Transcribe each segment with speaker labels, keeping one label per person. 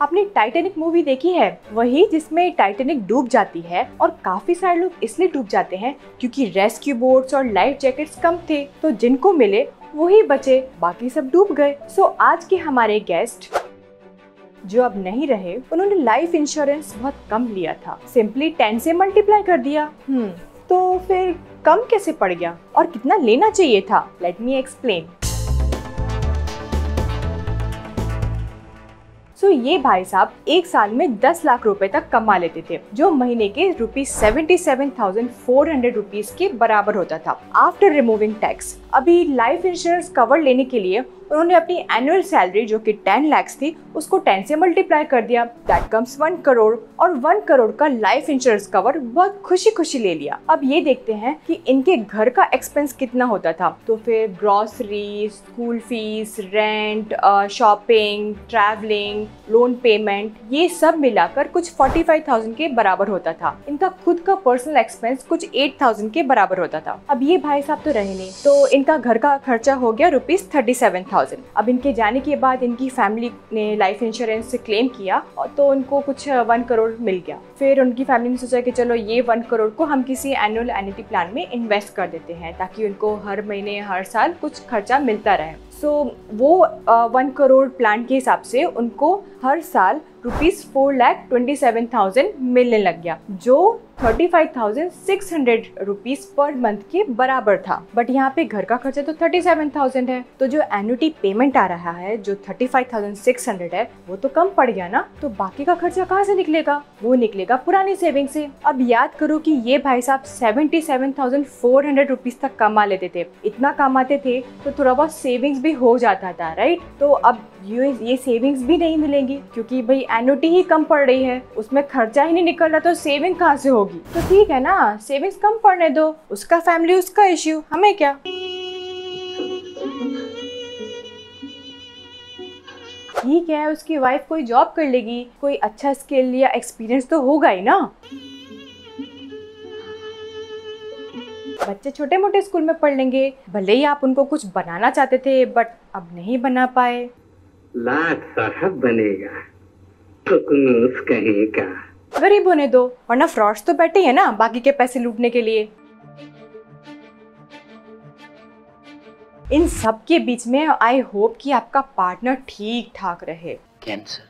Speaker 1: आपने Titanic movie देखी है? वही जिसमें टाइटेनिक डूब जाती है और काफ़ी सारे लोग इसलिए डूब जाते हैं क्योंकि रेस्क्यू बोट्स और लाइफ जैकेट्स कम थे तो जिनको मिले, वही बचे, बाकी सब डूब गए। सो आज के हमारे गेस्ट जो अब नहीं रहे, उन्होंने लाइफ इंश्योरेंस बहुत कम लिया था। सिंपली टेन से मल्टीप्लाई कर दिया। हम्म तो फिर कम कैसे पड़ गया? और कितना लेना चाहिए था? Let me explain so so, ये भाई साहब एक साल में 10 लाख रुपए तक कमा लेते थे जो महीने के rupees seventy seven thousand four hundred rupees के बराबर होता था। आफ्टर रिमूविंग टैक्स अभी लाइफ इंश्योरेंस कवर लेने के लिए उन्होंने अपनी एनुअल सैलरी जो कि टेन लैक्स थी, उसको टेन से मल्टीप्लाई कर दिया। दैट कम्स वन करोड़ और वन करोड़ का लाइफ इंश्योरेंस कवर बहुत खुशी खुशी ले लिया। अब ये देखते हैं कि इनके घर का एक्सपेंस कितना होता था। तो फिर grocery school fees rent shopping travelling loan payment ये सब मिलाकर कुछ फोर्टी फाइव थाउज़ेंड के बराबर होता था। इनका खुद का पर्सनल एक्सपेंस कुछ एट थाउज़ेंड के बराबर होता था। अब ये भाई साहब तो रहे नहीं। तो इनका घर का खर्चा हो गया रुपीज़ थर्टी सेवन अब इनके जाने के बाद इनकी फैमिली ने लाइफ इंश्योरेंस से क्लेम किया तो उनको कुछ वन करोड़ मिल गया। फिर उनकी फैमिली ने सोचा कि चलो ये वन करोड़ को हम किसी एनुअल एनिटी प्लान में इन्वेस्ट कर देते हैं ताकि उनको हर महीने, हर साल कुछ खर्चा मिलता रहे। सो वो वन करोड़ प्लान के हिसाब से उनको हर साल rupees four lakh twenty seven thousand मिलने लग गया, जो thirty five thousand six hundred rupees पर मंथ के बराबर था। बट यहाँ पे घर का खर्चा तो थर्टी सेवन थाउज़ेंड है। तो जो एनुटी पेमेंट आ रहा है, जो thirty five thousand six hundred है, वो तो कम पड़ गया ना। तो बाकी का खर्चा कहाँ से निकलेगा? वो निकलेगा पुरानी सेविंग से। अब याद करो कि ये भाई साहब seventy seven thousand four hundred rupees तक कमा लेते थे। इतना कमाते थे तो थोड़ा बहुत सेविंग्स भी हो जाता था राइट तो अब ये ये सेविंग्स भी नहीं मिलेंगी क्योंकि भाई एनुटी ही कम पड़ रही है। उसमें खर्चा ही नहीं निकल रहा तो सेविंग कहाँ से होगी? तो ठीक है ना सेविंग्स कम पड़ने दो। उसका फैमिली उसका इश्यू हमें क्या? ठीक है, उसकी वाइफ कोई जॉब कर लेगी। कोई अच्छा स्किल या एक्सपीरियंस तो होगा ही ना। बच्चे छोटे मोटे स्कूल में पढ़ लेंगे। भले ही आप उनको कुछ बनाना चाहते थे बट अब नहीं बना पाए।
Speaker 2: लाट साहब बनेगा। कुकनूस कहीं
Speaker 1: गरीब होने दो वरना फ्रॉड्स तो बैठे हैं ना बाकी के पैसे लूटने के लिए। इन सब के बीच में आई होप कि आपका पार्टनर ठीक ठाक रहे।
Speaker 2: कैंसर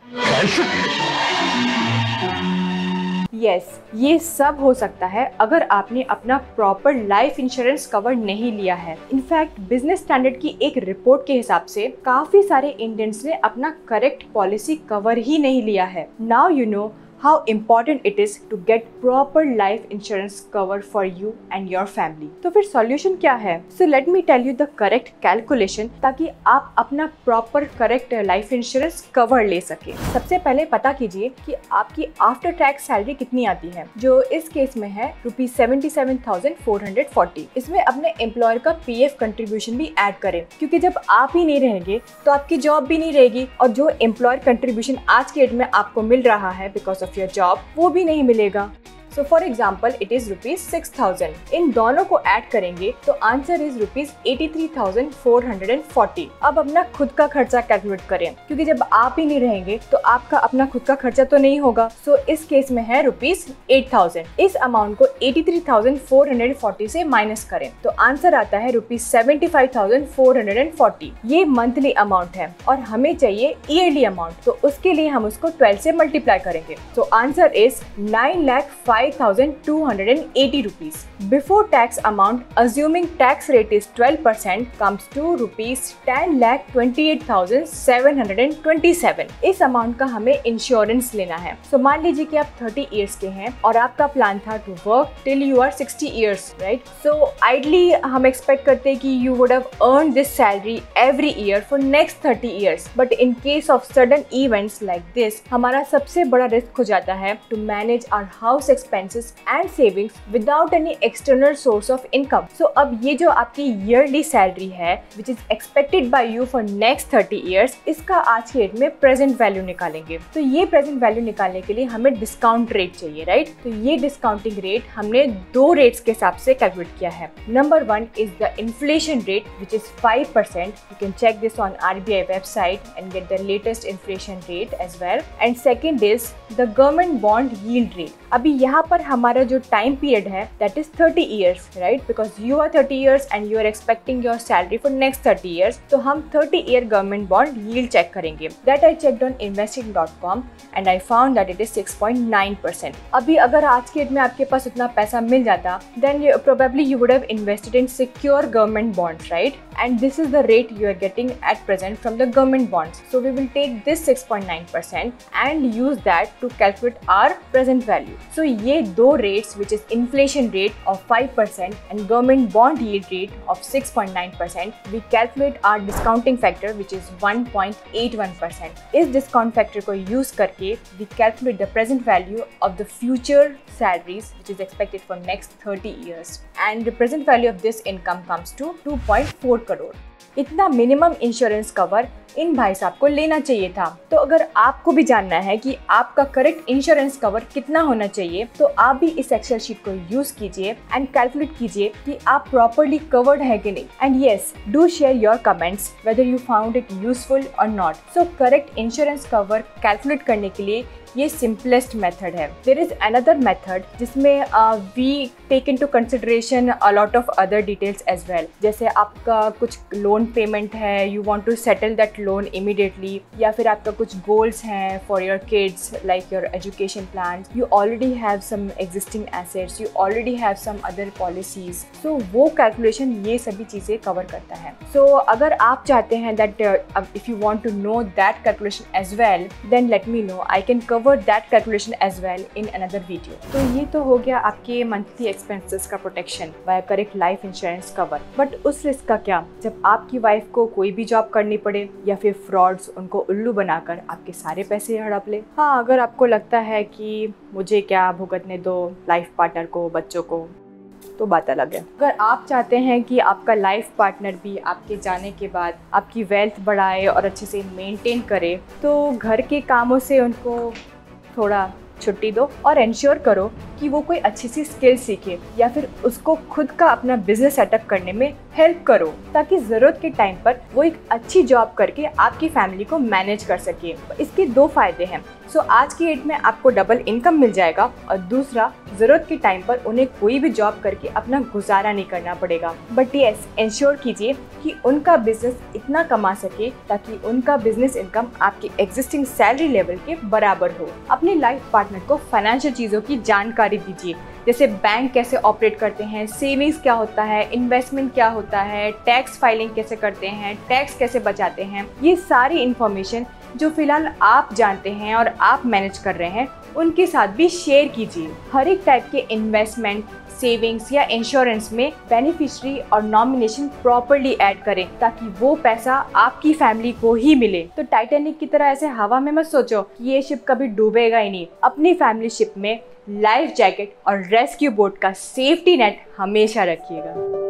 Speaker 1: यस yes, ये सब हो सकता है अगर आपने अपना प्रॉपर लाइफ इंश्योरेंस कवर नहीं लिया है। इनफैक्ट बिज़नेस स्टैंडर्ड की एक रिपोर्ट के हिसाब से काफ़ी सारे इंडियंस ने अपना करेक्ट पॉलिसी कवर ही नहीं लिया है। Now you know how important it is to get proper life insurance cover for you and your family. तो फिर solution क्या है? So let me tell you the correct calculation ताकि आप अपना proper correct life insurance cover ले सके। सबसे पहले पता कीजिए कि आपकी आफ्टर टैक्स सैलरी कितनी आती है, जो इस केस में है rupees seventy seven thousand four hundred forty इसमें अपने एम्प्लॉयर का पी एफ़ कंट्रीब्यूशन भी ऐड करें, क्योंकि जब आप ही नहीं रहेंगे तो आपकी जॉब भी नहीं रहेगी और जो एम्प्लॉयर कंट्रीब्यूशन आज के डेट में आपको मिल रहा है because of of your job वो भी नहीं मिलेगा। So for example it is rupees six thousand इन दोनों को ऐड करेंगे तो answer is rupees eighty three thousand four hundred and forty अब अपना खुद का खर्चा कैलकुलेट करें। क्योंकि जब आप ही नहीं रहेंगे तो आपका अपना खुद का खर्चा तो नहीं होगा। सो so, इस केस में है रुपीज़ एट थाउज़ेंड इस अमाउंट को eighty three thousand four hundred forty से माइनस करें। तो आंसर आता है rupees seventy five thousand four hundred and forty ये मंथली अमाउंट है और हमें चाहिए ईयरली अमाउंट तो उसके लिए हम उसको ट्वेल्व से मल्टीप्लाई करेंगे। तो answer is nine lakh five 5,280 rupees. Before tax amount, assuming tax rate is 12%, comes to rupees 10 lakh 28,727. इस अमाउंट का हमें इंश्योरेंस लेना है सो so, मान लीजिए कि आप 30 इयर्स के हैं और आपका प्लान था to work till you are 60 years right so ideally हम एक्सपेक्ट करते हैं कि you would have earn this salary every year for next 30 years but in case of sudden events like this हमारा सबसे बड़ा रिस्क हो जाता है to manage our house expenses and savings without any external source of income so अब ये जो आपकी ईयरली सैलरी है which is expected by you for next thirty years इसका आज के डेट में प्रेजेंट वैल्यू निकालेंगे। तो ये प्रेजेंट वैल्यू निकालने के लिए हमें डिस्काउंट रेट चाहिए राइट right? तो ये डिस्काउंटिंग रेट हमने दो रेट्स के हिसाब से कैलकुलेट किया है। Number one is the inflation rate which is five percent you can check this on R B I website and get the latest inflation rate as well and second is the government bond yield rate अभी यहाँ पर हमारा जो time period है that is thirty years right because you are thirty years and you are expecting your salary for next thirty years तो हम thirty year government bond yield check करेंगे। That I check on investing dot com and I found that it is six point nine percent अभी अगर आज के date में आपके पास उतना पैसा मिल जाता then probably you would have invested in secure government bond right and this is the rate you are getting at present from the government bonds. So we will take this 6.9% and use that to calculate our present value. So ये दो rates which is inflation rate of 5% and government bond yield rate of 6.9% we calculate our discounting factor which is 1.81%. इस discount factor को use करके we calculate the present value of the future salaries which is expected for next 30 years and the present value of this income comes to 2.4 crore. इतना minimum insurance cover in भाई साहब को लेना चाहिए था। तो अगर आपको भी जानना है कि आपका करेक्ट इंश्योरेंस कवर कितना होना चाहिए तो आप भी इस एक्सेल शीट को यूज़ कीजिए एंड कैलकुलेट कीजिए कि आप प्रॉपरली कवर्ड है कि नहीं। And yes do share your comments whether you found it useful और not so correct insurance cover calculate करने के लिए ये सिंपलेस्ट मेथड है। देर इज़ अनदर मेथड जिसमें we take into consideration a lot of other details as well जैसे आपका कुछ लोन पेमेंट है you want to settle that loan immediately या फिर आपका कुछ गोल्स हैं for your kids like your education plan you already have some existing assets you already have some other policies so वो कैलकुलेशन ये सभी चीज़ें कवर करता है। सो so, अगर आप चाहते हैं that if you want to know that calculation as well then let me know I can cover that calculation as well in another video तो ये तो हो गया आपके मंथली एक्सपेंसेस का protection via correct life insurance cover but उस risk का क्या? जब आपकी वाइफ को कोई भी जॉब करनी पड़े या फिर फ्रॉड्स उनको उल्लू बनाकर आपके सारे पैसे हड़प ले। हाँ अगर आपको लगता है कि मुझे क्या भुगतने दो लाइफ पार्टनर को, बच्चों को? तो बात अलग है। अगर आप चाहते हैं कि आपका लाइफ पार्टनर भी आपके जाने के बाद आपकी वेल्थ बढ़ाए और अच्छे से मेंटेन करे तो घर के कामों से उनको थोड़ा छुट्टी दो और इंश्योर करो कि वो कोई अच्छी सी स्किल सीखे या फिर उसको खुद का अपना बिज़नेस सेटअप करने में हेल्प करो ताकि ज़रूरत के टाइम पर वो एक अच्छी जॉब करके आपकी फैमिली को मैनेज कर सके। इसके दो फ़ायदे हैं। सो so, आज की डेट में आपको डबल इनकम मिल जाएगा और दूसरा ज़रूरत के टाइम पर उन्हें कोई भी जॉब करके अपना गुजारा नहीं करना पड़ेगा। बट येस इंश्योर कीजिए कि उनका बिज़नेस इतना कमा सके ताकि उनका बिज़नेस इनकम आपकी एग्जिस्टिंग सैलरी लेवल के बराबर हो। अपने लाइफ पार्टनर को फाइनेंशियल चीज़ों की जानकारी दीजिए। जैसे बैंक कैसे ऑपरेट करते हैं सेविंग्स क्या होता है इन्वेस्टमेंट क्या होता है टैक्स फाइलिंग कैसे करते हैं टैक्स कैसे बचाते हैं, ये सारी इन्फॉर्मेशन जो फ़िलहाल आप जानते हैं और आप मैनेज कर रहे हैं, उनके साथ भी शेयर कीजिए। हर एक टाइप के इन्वेस्टमेंट सेविंग्स या इंश्योरेंस में बेनिफिशियरी और नॉमिनेशन प्रॉपरली ऐड करें, ताकि वो पैसा आपकी फैमिली को ही मिले। तो टाइटेनिक की तरह ऐसे हवा में मत सोचो कि ये शिप कभी डूबेगा ही नहीं। अपनी फैमिली शिप में लाइफ जैकेट और रेस्क्यू बोट का सेफ्टी नेट हमेशा रखिएगा।